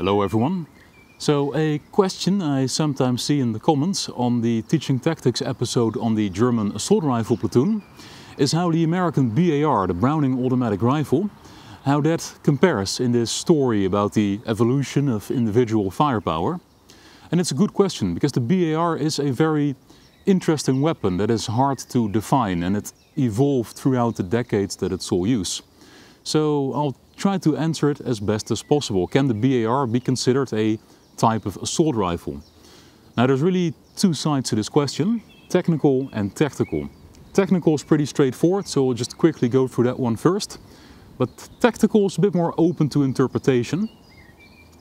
Hello everyone. So a question I sometimes see in the comments on the Teaching Tactics episode on the German assault rifle platoon is how the American BAR, the Browning automatic rifle, how that compares in this story about the evolution of individual firepower. And it's a good question because the BAR is a very interesting weapon that is hard to define and it evolved throughout the decades that it saw use. So I'll try to answer it as best as possible. Can the BAR be considered a type of assault rifle? Now there's really two sides to this question, technical and tactical. Technical is pretty straightforward, so we'll just quickly go through that one first. But tactical is a bit more open to interpretation.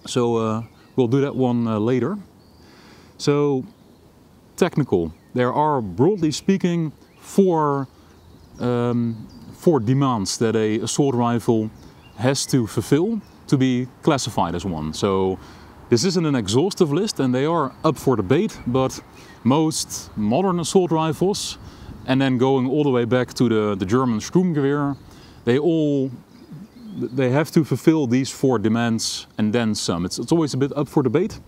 So uh, we'll do that one uh, later. So technical, there are broadly speaking four, um, four demands that a assault rifle has to fulfill to be classified as one. So this isn't an exhaustive list and they are up for debate, but most modern assault rifles, and then going all the way back to the, the German Sturmgewehr, they all they have to fulfill these four demands and then some. It's, it's always a bit up for debate,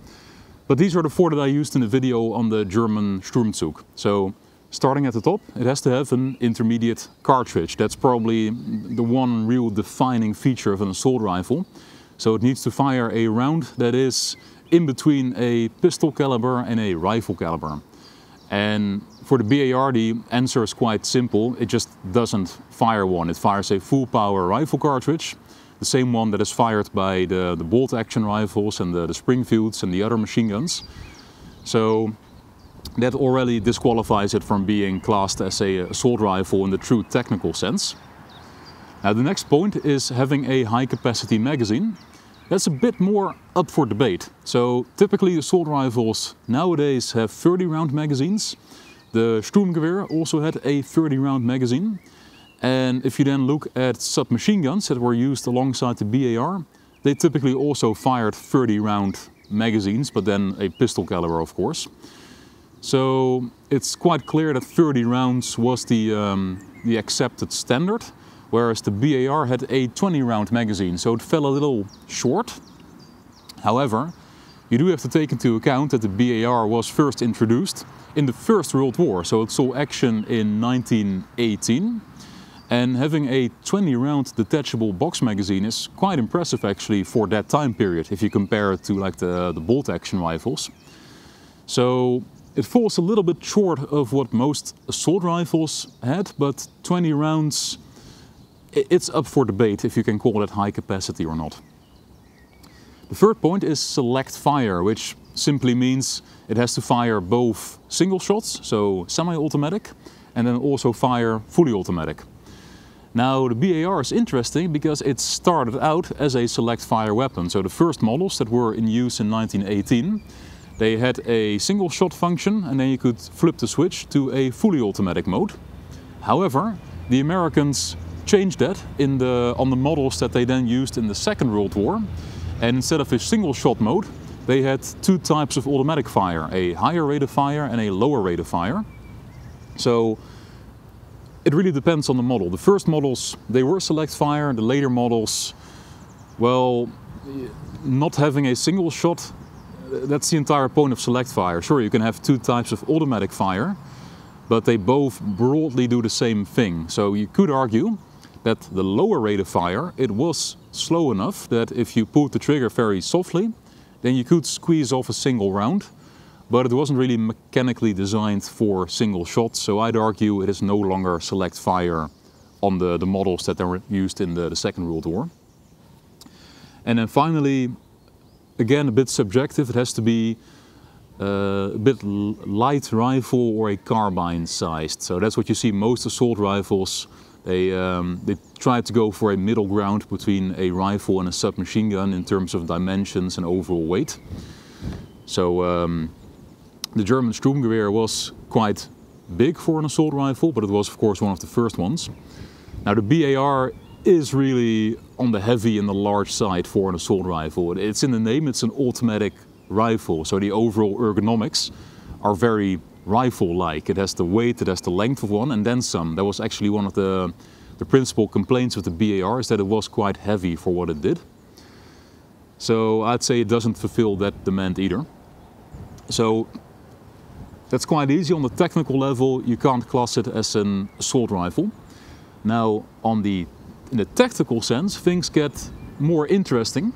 but these are the four that I used in the video on the German Sturmzug. So starting at the top, it has to have an intermediate cartridge. That's probably the one real defining feature of an assault rifle. So it needs to fire a round that is in between a pistol caliber and a rifle caliber. And for the BAR, the answer is quite simple. It just doesn't fire one. It fires a full power rifle cartridge, the same one that is fired by the, the bolt action rifles and the, the Springfields and the other machine guns. So that already disqualifies it from being classed as a assault rifle in the true technical sense. Now the next point is having a high capacity magazine that's a bit more up for debate. So typically assault rifles nowadays have 30 round magazines. The Sturmgewehr also had a 30 round magazine. And if you then look at submachine guns that were used alongside the BAR, they typically also fired 30 round magazines, but then a pistol caliber of course. So it's quite clear that 30 rounds was the, um, the accepted standard whereas the BAR had a 20 round magazine, so it fell a little short. However, you do have to take into account that the BAR was first introduced in the First World War, so it saw action in 1918. And having a 20 round detachable box magazine is quite impressive actually for that time period if you compare it to like the, the bolt action rifles. So it falls a little bit short of what most assault rifles had, but 20 rounds it's up for debate if you can call it high capacity or not. The third point is select fire, which simply means it has to fire both single shots, so semi-automatic, and then also fire fully automatic. Now the BAR is interesting because it started out as a select fire weapon. So the first models that were in use in 1918, they had a single shot function and then you could flip the switch to a fully automatic mode. However, the Americans changed that in the, on the models that they then used in the Second World War. And instead of a single shot mode, they had two types of automatic fire, a higher rate of fire and a lower rate of fire. So it really depends on the model. The first models, they were select fire. The later models, well, not having a single shot, that's the entire point of select fire. Sure, you can have two types of automatic fire, but they both broadly do the same thing. So you could argue that the lower rate of fire, it was slow enough that if you pulled the trigger very softly, then you could squeeze off a single round, but it wasn't really mechanically designed for single shots, so I'd argue it is no longer select fire on the, the models that were used in the, the Second World War. And then finally, again a bit subjective, it has to be uh, a bit light rifle or a carbine sized. So that's what you see most assault rifles they, um, they tried to go for a middle ground between a rifle and a submachine gun in terms of dimensions and overall weight. So um, the German Sturmgewehr was quite big for an assault rifle, but it was of course one of the first ones. Now the BAR is really on the heavy and the large side for an assault rifle. It's in the name, it's an automatic rifle, so the overall ergonomics are very rifle-like. It has the weight, it has the length of one and then some. That was actually one of the, the principal complaints of the BAR is that it was quite heavy for what it did. So I'd say it doesn't fulfill that demand either. So that's quite easy. On the technical level, you can't class it as an assault rifle. Now, on the in the tactical sense, things get more interesting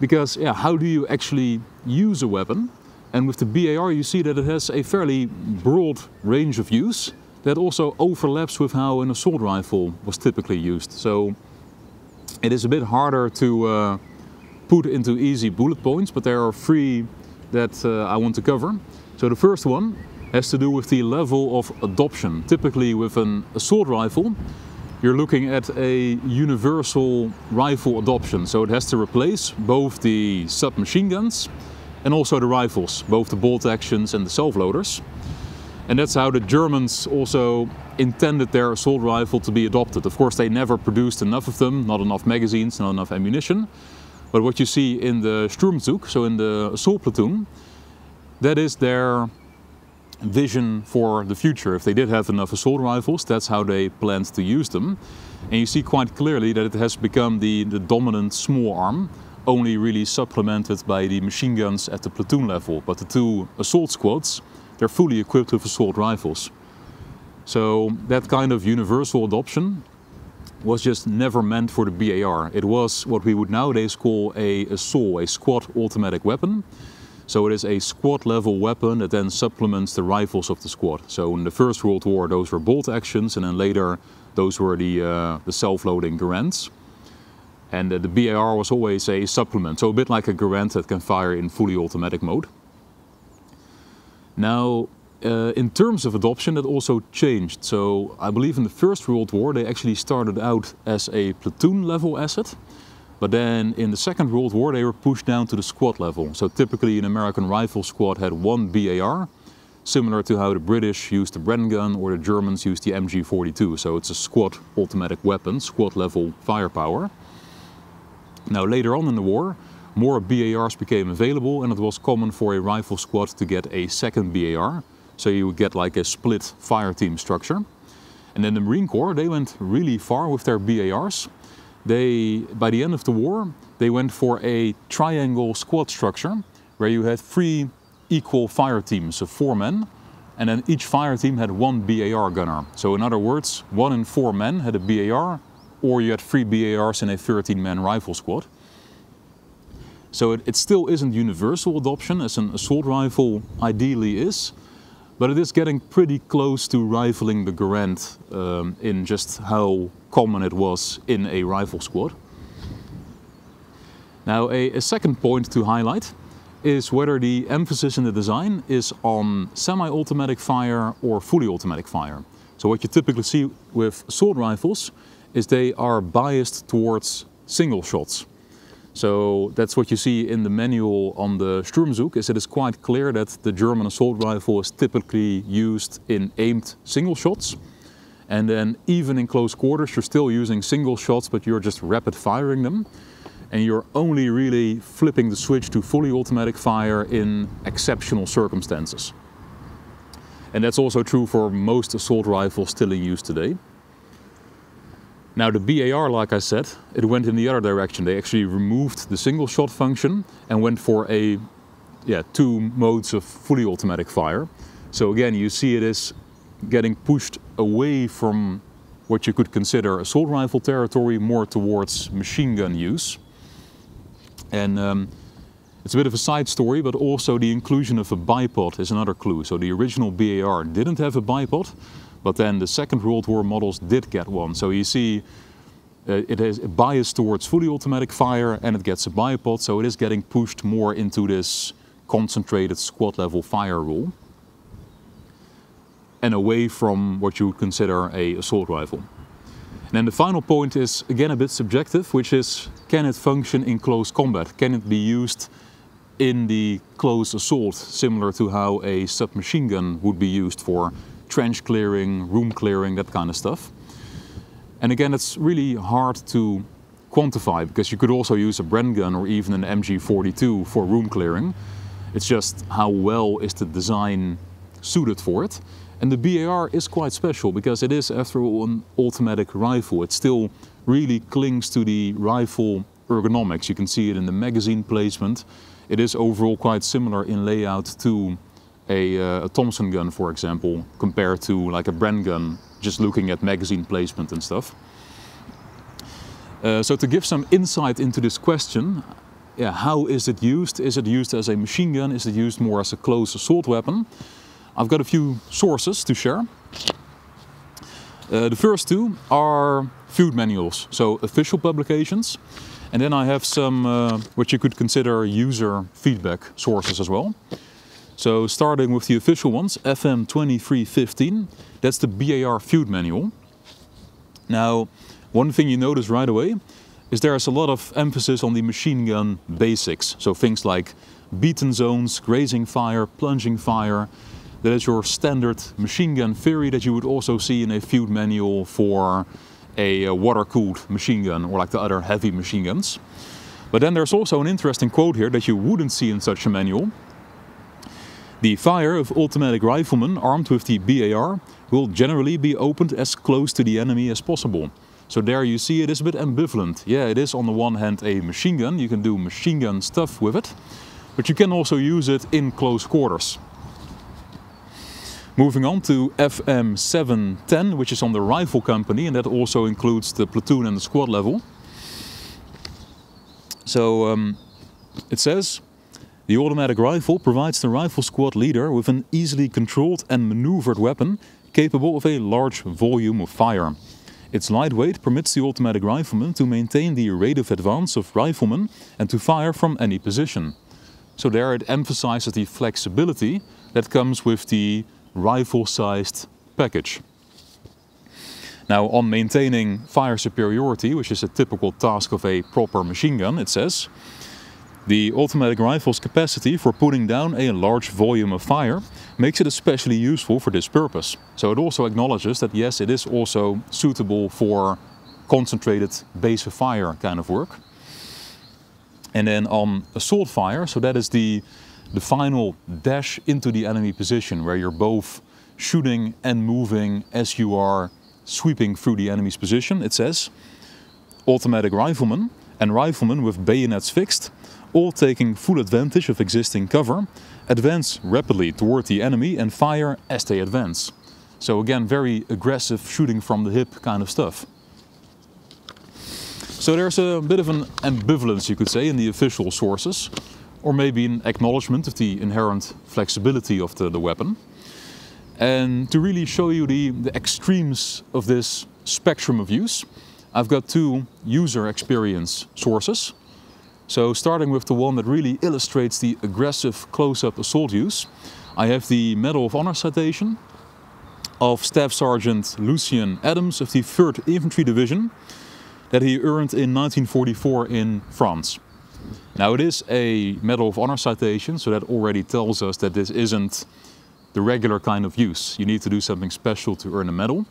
because yeah, how do you actually use a weapon? And with the BAR, you see that it has a fairly broad range of use that also overlaps with how an assault rifle was typically used. So it is a bit harder to uh, put into easy bullet points, but there are three that uh, I want to cover. So the first one has to do with the level of adoption. Typically with an assault rifle, you're looking at a universal rifle adoption. So it has to replace both the submachine guns and also the rifles, both the bolt actions and the self-loaders. And that's how the Germans also intended their assault rifle to be adopted. Of course, they never produced enough of them, not enough magazines, not enough ammunition. But what you see in the Sturmzug, so in the assault platoon, that is their vision for the future. If they did have enough assault rifles, that's how they planned to use them. And you see quite clearly that it has become the, the dominant small arm, only really supplemented by the machine guns at the platoon level. But the two assault squads, they're fully equipped with assault rifles. So that kind of universal adoption was just never meant for the BAR. It was what we would nowadays call a, a a squad automatic weapon. So it is a squad level weapon that then supplements the rifles of the squad. So in the First World War those were bolt actions and then later those were the, uh, the self-loading Garands. And uh, the BAR was always a supplement, so a bit like a Garand that can fire in fully automatic mode. Now, uh, in terms of adoption, that also changed. So I believe in the First World War they actually started out as a platoon level asset. But then in the Second World War they were pushed down to the squad level. So typically an American rifle squad had one BAR, similar to how the British used the Bren gun or the Germans used the MG42. So it's a squad automatic weapon, squad level firepower. Now later on in the war, more BARs became available and it was common for a rifle squad to get a second BAR. So you would get like a split fire team structure. And then the Marine Corps, they went really far with their BARs they, by the end of the war, they went for a triangle squad structure where you had three equal fire teams of four men and then each fire team had one BAR gunner. So in other words, one in four men had a BAR or you had three BARs in a 13-man rifle squad. So it, it still isn't universal adoption as an assault rifle ideally is, but it is getting pretty close to rivaling the Garand um, in just how common it was in a rifle squad. Now a, a second point to highlight is whether the emphasis in the design is on semi-automatic fire or fully automatic fire. So what you typically see with assault rifles is they are biased towards single shots. So that's what you see in the manual on the Sturmzug, is it is quite clear that the German assault rifle is typically used in aimed single shots. And then even in close quarters, you're still using single shots, but you're just rapid firing them. And you're only really flipping the switch to fully automatic fire in exceptional circumstances. And that's also true for most assault rifles still in use today. Now the BAR, like I said, it went in the other direction. They actually removed the single shot function and went for a yeah, two modes of fully automatic fire. So again, you see it is getting pushed away from what you could consider a assault rifle territory, more towards machine gun use. And um, it's a bit of a side story, but also the inclusion of a bipod is another clue. So the original BAR didn't have a bipod, but then the Second World War models did get one. So you see uh, it is biased towards fully automatic fire and it gets a bipod, so it is getting pushed more into this concentrated squad level fire rule and away from what you would consider a assault rifle. And then the final point is again a bit subjective, which is can it function in close combat? Can it be used in the close assault, similar to how a submachine gun would be used for trench clearing, room clearing, that kind of stuff. And again, it's really hard to quantify because you could also use a Bren gun or even an MG42 for room clearing. It's just how well is the design suited for it. And the BAR is quite special because it is after all an automatic rifle. It still really clings to the rifle ergonomics. You can see it in the magazine placement. It is overall quite similar in layout to a, uh, a Thompson gun, for example, compared to like a Bren gun, just looking at magazine placement and stuff. Uh, so to give some insight into this question, yeah, how is it used? Is it used as a machine gun? Is it used more as a close assault weapon? I've got a few sources to share. Uh, the first two are field manuals, so official publications. And then I have some uh, what you could consider user feedback sources as well. So starting with the official ones, FM 2315, that's the BAR field manual. Now, one thing you notice right away is there's a lot of emphasis on the machine gun basics. So things like beaten zones, grazing fire, plunging fire. That is your standard machine gun theory that you would also see in a field manual for a uh, water-cooled machine gun or like the other heavy machine guns. But then there's also an interesting quote here that you wouldn't see in such a manual. The fire of automatic riflemen armed with the BAR will generally be opened as close to the enemy as possible. So there you see it is a bit ambivalent. Yeah, it is on the one hand a machine gun, you can do machine gun stuff with it, but you can also use it in close quarters. Moving on to FM 710, which is on the rifle company, and that also includes the platoon and the squad level. So um, it says, the automatic rifle provides the rifle squad leader with an easily controlled and maneuvered weapon capable of a large volume of fire. Its lightweight permits the automatic rifleman to maintain the rate of advance of riflemen and to fire from any position. So there it emphasizes the flexibility that comes with the rifle-sized package. Now on maintaining fire superiority, which is a typical task of a proper machine gun, it says, the automatic rifle's capacity for putting down a large volume of fire makes it especially useful for this purpose. So it also acknowledges that yes, it is also suitable for concentrated base of fire kind of work. And then on assault fire, so that is the, the final dash into the enemy position where you're both shooting and moving as you are sweeping through the enemy's position, it says. Automatic riflemen and riflemen with bayonets fixed all taking full advantage of existing cover, advance rapidly toward the enemy and fire as they advance. So again, very aggressive shooting from the hip kind of stuff. So there's a bit of an ambivalence, you could say, in the official sources, or maybe an acknowledgement of the inherent flexibility of the, the weapon. And to really show you the, the extremes of this spectrum of use, I've got two user experience sources. So starting with the one that really illustrates the aggressive close-up assault use, I have the Medal of Honor citation of Staff Sergeant Lucian Adams of the 3rd Infantry Division that he earned in 1944 in France. Now it is a Medal of Honor citation, so that already tells us that this isn't the regular kind of use. You need to do something special to earn a medal.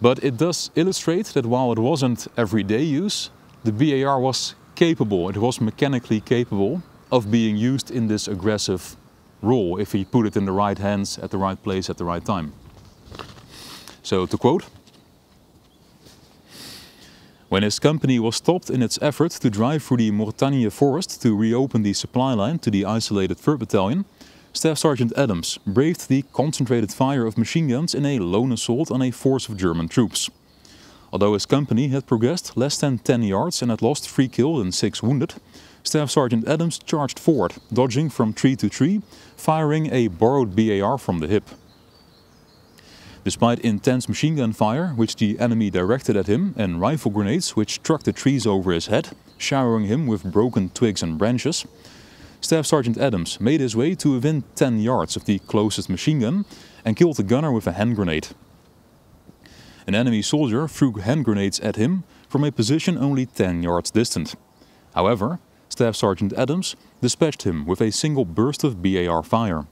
But it does illustrate that while it wasn't everyday use, the BAR was capable, it was mechanically capable of being used in this aggressive role if he put it in the right hands at the right place at the right time. So to quote, when his company was stopped in its effort to drive through the Mortagne forest to reopen the supply line to the isolated 3rd Battalion, Staff Sergeant Adams braved the concentrated fire of machine guns in a lone assault on a force of German troops. Although his company had progressed less than 10 yards and had lost 3 killed and 6 wounded, Staff Sergeant Adams charged forward, dodging from tree to tree, firing a borrowed BAR from the hip. Despite intense machine gun fire, which the enemy directed at him, and rifle grenades which struck the trees over his head, showering him with broken twigs and branches, Staff Sergeant Adams made his way to within 10 yards of the closest machine gun and killed the gunner with a hand grenade. An enemy soldier threw hand grenades at him from a position only 10 yards distant. However, Staff Sergeant Adams dispatched him with a single burst of BAR fire.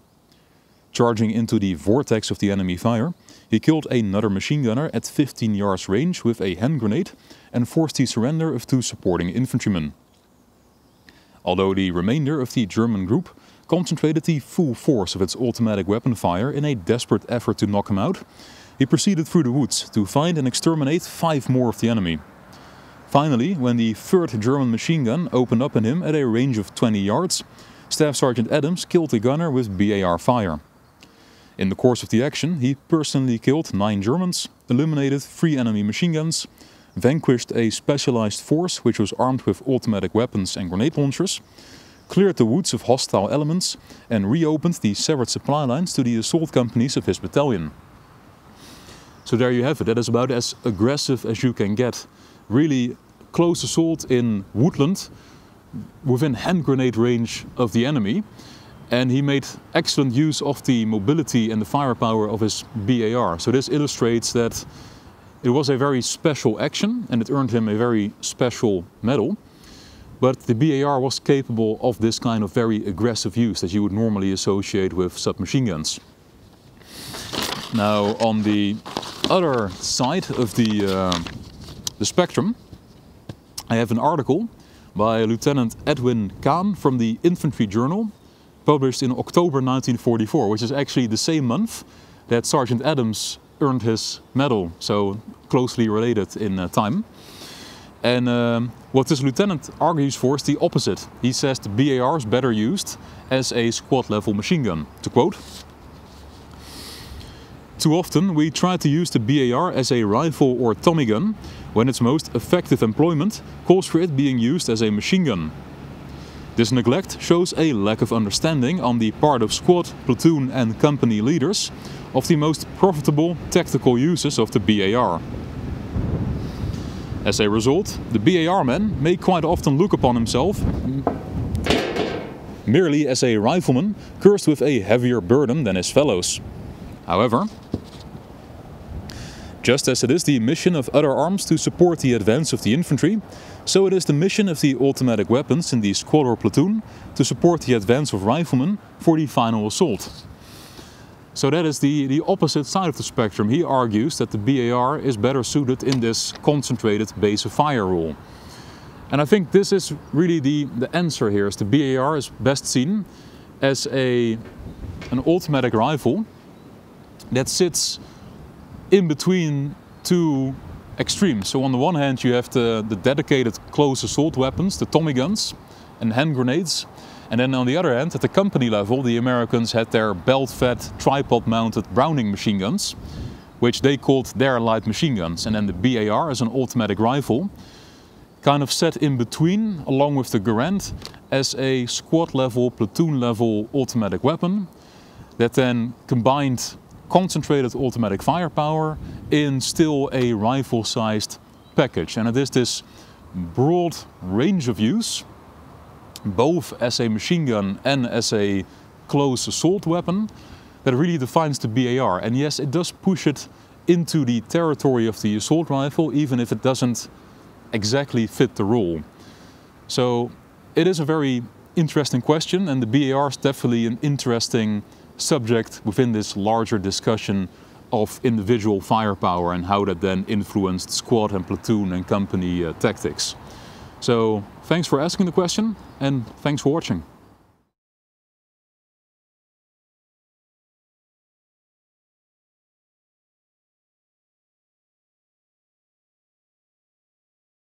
Charging into the vortex of the enemy fire, he killed another machine gunner at 15 yards range with a hand grenade and forced the surrender of two supporting infantrymen. Although the remainder of the German group concentrated the full force of its automatic weapon fire in a desperate effort to knock him out, he proceeded through the woods to find and exterminate five more of the enemy. Finally, when the 3rd German machine gun opened up on him at a range of 20 yards, Staff Sergeant Adams killed the gunner with BAR fire. In the course of the action, he personally killed 9 Germans, eliminated 3 enemy machine guns, vanquished a specialized force which was armed with automatic weapons and grenade launchers, cleared the woods of hostile elements and reopened the severed supply lines to the assault companies of his battalion. So there you have it, that is about as aggressive as you can get. Really close assault in woodland within hand grenade range of the enemy. And he made excellent use of the mobility and the firepower of his BAR. So this illustrates that it was a very special action and it earned him a very special medal. But the BAR was capable of this kind of very aggressive use that you would normally associate with submachine guns. Now on the other side of the, uh, the spectrum, I have an article by Lieutenant Edwin Kahn from the Infantry Journal, published in October 1944, which is actually the same month that Sergeant Adams earned his medal, so closely related in uh, time. And um, what this lieutenant argues for is the opposite. He says the BAR is better used as a squad level machine gun. To quote, Too often we try to use the BAR as a rifle or Tommy gun when its most effective employment calls for it being used as a machine gun. This neglect shows a lack of understanding on the part of squad, platoon and company leaders of the most profitable tactical uses of the BAR. As a result, the BAR man may quite often look upon himself merely as a rifleman cursed with a heavier burden than his fellows. However, just as it is the mission of other arms to support the advance of the infantry, so it is the mission of the automatic weapons in the squad or platoon to support the advance of riflemen for the final assault. So that is the, the opposite side of the spectrum. He argues that the BAR is better suited in this concentrated base of fire role. And I think this is really the, the answer here, is the BAR is best seen as a, an automatic rifle that sits in between two extremes. So on the one hand you have the, the dedicated close assault weapons, the Tommy guns and hand grenades. And then on the other hand, at the company level, the Americans had their belt-fed, tripod-mounted Browning machine guns, which they called their light machine guns. And then the BAR as an automatic rifle, kind of set in between, along with the Garand, as a squad level, platoon level automatic weapon that then combined concentrated automatic firepower in still a rifle-sized package. And it is this broad range of use, both as a machine gun and as a close assault weapon, that really defines the BAR. And yes, it does push it into the territory of the assault rifle, even if it doesn't exactly fit the role. So it is a very interesting question and the BAR is definitely an interesting subject within this larger discussion of individual firepower and how that then influenced squad and platoon and company uh, tactics. So thanks for asking the question and thanks for watching.